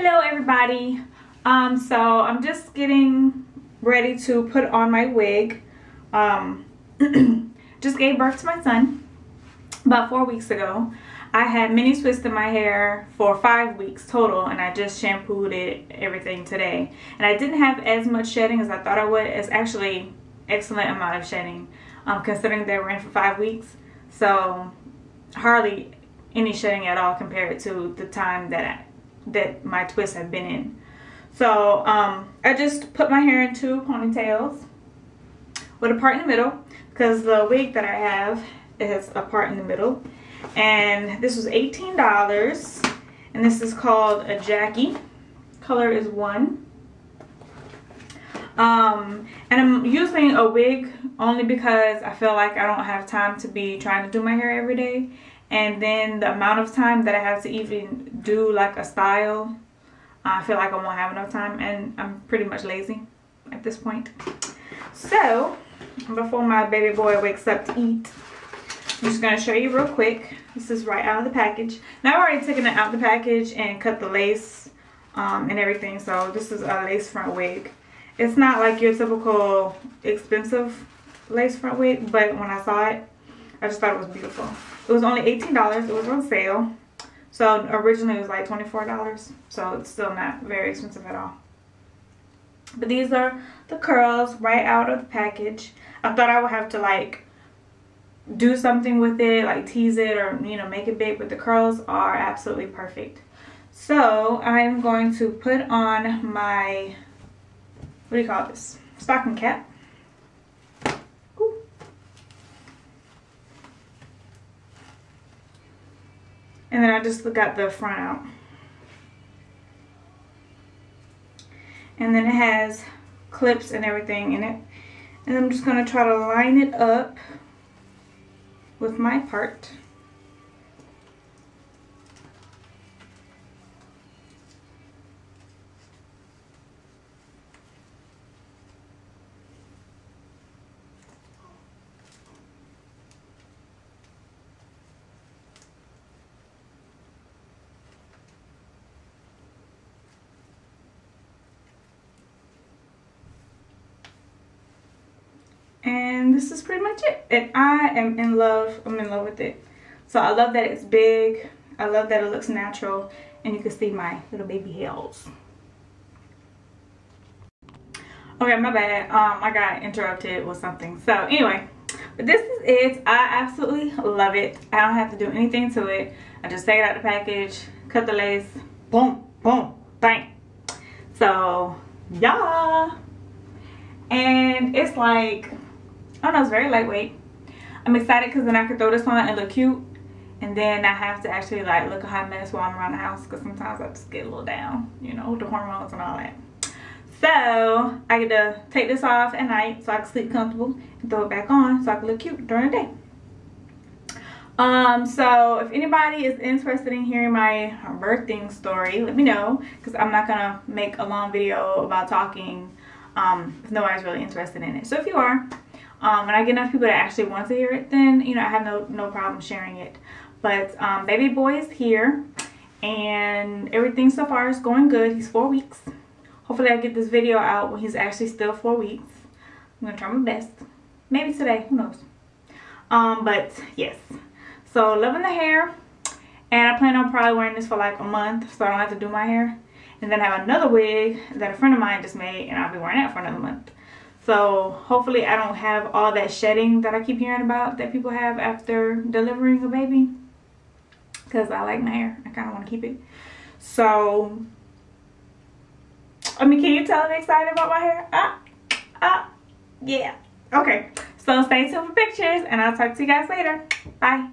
Hello everybody. Um, so I'm just getting ready to put on my wig. Um, just gave birth to my son about four weeks ago. I had mini twists in my hair for five weeks total and I just shampooed it everything today. And I didn't have as much shedding as I thought I would. It's actually excellent amount of shedding um, considering they were in for five weeks. So hardly any shedding at all compared to the time that I, that my twists have been in. So um, I just put my hair in two ponytails with a part in the middle because the wig that I have is a part in the middle. And this was $18 and this is called a Jackie. Color is one. Um, and I'm using a wig only because I feel like I don't have time to be trying to do my hair every day and then the amount of time that I have to even do like a style I feel like I won't have enough time and I'm pretty much lazy at this point. So before my baby boy wakes up to eat I'm just to show you real quick. This is right out of the package. Now I've already taken it out of the package and cut the lace um, and everything so this is a lace front wig. It's not like your typical expensive lace front wig but when I saw it I just thought it was beautiful it was only $18. It was on sale. So originally it was like $24. So it's still not very expensive at all. But these are the curls right out of the package. I thought I would have to like do something with it, like tease it or, you know, make it big. But the curls are absolutely perfect. So I'm going to put on my, what do you call this? Stocking cap. And then I just got the front out. And then it has clips and everything in it. And I'm just going to try to line it up with my part. And this is pretty much it. And i am in love i'm in love with it. So i love that it's big. I love that it looks natural. And you can see my little baby hairs. Okay my bad. Um i got interrupted with something. So anyway. But this is it. I absolutely love it. I don't have to do anything to it. I just take it out the package cut the lace. Boom boom bang. So yeah. And it's like I don't know, it's very lightweight. I'm excited because then I can throw this on and look cute. And then I have to actually like look a hot mess while I'm around the house because sometimes I just get a little down, you know, the hormones and all that. So I get to take this off at night so I can sleep comfortable and throw it back on so I can look cute during the day. Um, so if anybody is interested in hearing my birthing story, let me know because I'm not gonna make a long video about talking um, if nobody's really interested in it. So if you are, um, when I get enough people that actually want to hear it, then, you know, I have no, no problem sharing it. But um, baby boy is here and everything so far is going good. He's four weeks. Hopefully I get this video out when he's actually still four weeks. I'm going to try my best. Maybe today, who knows. Um, but yes, so loving the hair. And I plan on probably wearing this for like a month so I don't have to do my hair. And then I have another wig that a friend of mine just made and I'll be wearing that for another month. So hopefully I don't have all that shedding that I keep hearing about that people have after delivering a baby. Because I like my hair. I kind of want to keep it. So, I mean, can you tell I'm excited about my hair? Ah, ah, yeah. Okay. So stay tuned for pictures and I'll talk to you guys later. Bye.